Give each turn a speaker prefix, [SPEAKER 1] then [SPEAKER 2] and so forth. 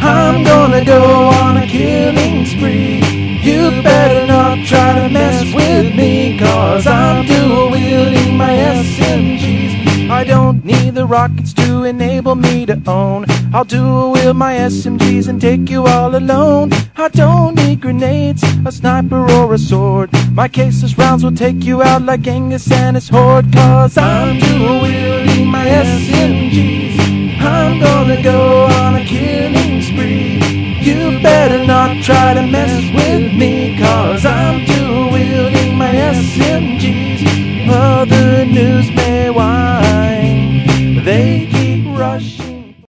[SPEAKER 1] I'm gonna go on a killing spree. You better not try to mess with me, cause I'm dual wielding my SMGs. I don't need the rockets to enable me to own. I'll dual wield my SMGs and take you all alone. I don't need grenades, a sniper, or a sword. My caseless rounds will take you out like Genghis and his horde, cause I'm dual wielding my SMGs. Try to mess with me.